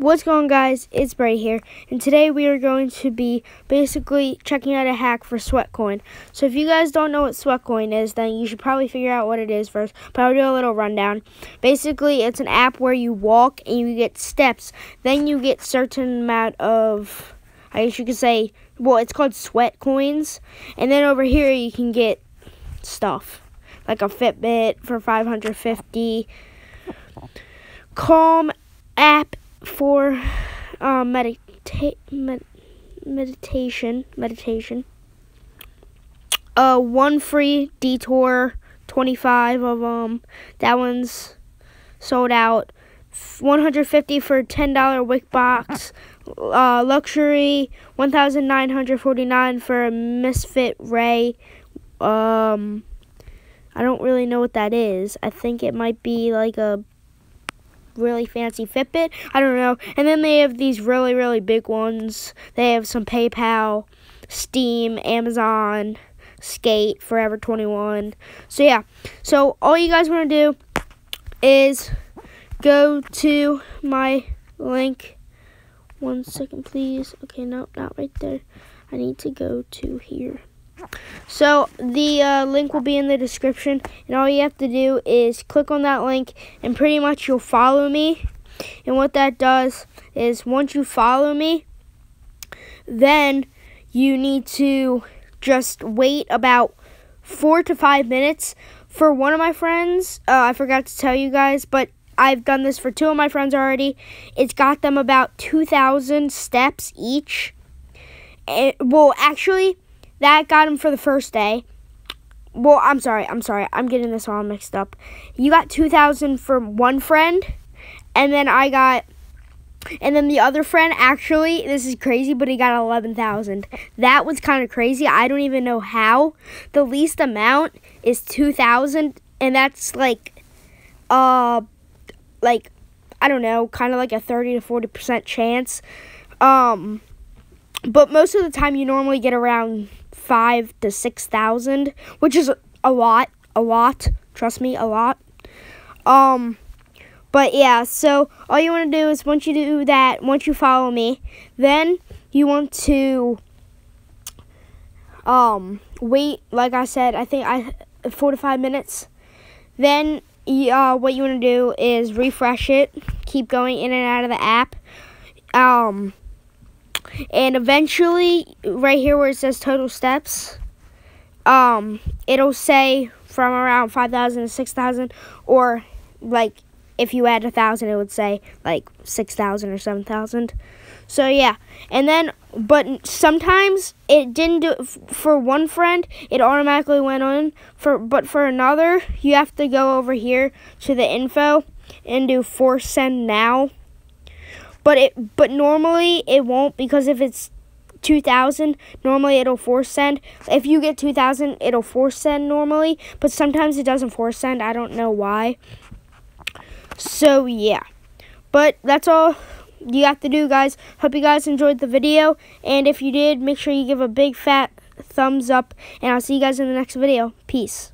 What's going on guys, it's Brady here, and today we are going to be basically checking out a hack for Sweatcoin. So if you guys don't know what Sweatcoin is, then you should probably figure out what it is first, but I'll do a little rundown. Basically, it's an app where you walk and you get steps, then you get certain amount of, I guess you could say, well, it's called Sweat Coins, and then over here you can get stuff, like a Fitbit for 550 Calm app for uh, medita- med- meditation. Meditation. Uh, one free detour, 25 of them. That one's sold out. 150 for $10 wick box. Uh, luxury, 1949 for a Misfit Ray. Um, I don't really know what that is. I think it might be like a really fancy Fitbit. I don't know. And then they have these really, really big ones. They have some PayPal, Steam, Amazon, Skate, Forever 21. So, yeah. So, all you guys want to do is go to my link. One second, please. Okay, no, not right there. I need to go to here. So the uh, link will be in the description, and all you have to do is click on that link, and pretty much you'll follow me. And what that does is once you follow me, then you need to just wait about four to five minutes. For one of my friends, uh, I forgot to tell you guys, but I've done this for two of my friends already. It's got them about 2,000 steps each. It, well, actually, that got him for the first day. Well, I'm sorry. I'm sorry. I'm getting this all mixed up. You got 2,000 from one friend, and then I got and then the other friend actually, this is crazy, but he got 11,000. That was kind of crazy. I don't even know how. The least amount is 2,000 and that's like uh like I don't know, kind of like a 30 to 40% chance. Um but most of the time you normally get around five to six thousand, which is a lot, a lot. Trust me, a lot. Um, but yeah, so all you want to do is once you do that, once you follow me, then you want to um wait. Like I said, I think I four to five minutes. Then uh, what you want to do is refresh it, keep going in and out of the app. Um, and eventually right here where it says total steps um it'll say from around 5000 to 6000 or like if you add a thousand it would say like 6000 or 7000 so yeah. And then but sometimes it didn't do for one friend it automatically went on. For but for another you have to go over here to the info and do force send now but it but normally it won't because if it's 2000 normally it'll force send. If you get 2000 it'll force send normally but sometimes it doesn't force send. I don't know why. So yeah. But that's all you have to do guys. Hope you guys enjoyed the video and if you did make sure you give a big fat thumbs up and i'll see you guys in the next video. Peace